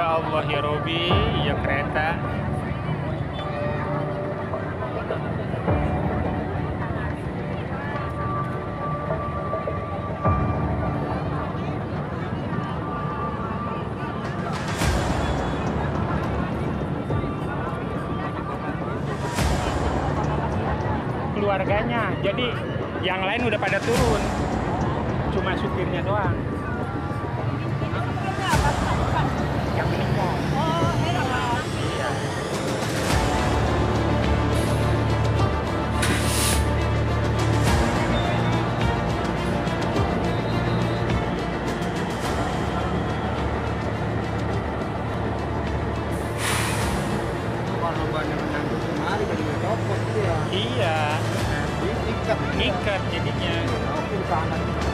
Allah ya Robi, ya kereta. Keluarganya, jadi yang lain udah pada turun, cuma supirnya doang. kalau banyak menyangkut kemari jadi copot ya iya. Nah, diikat ikat jadinya. Oh,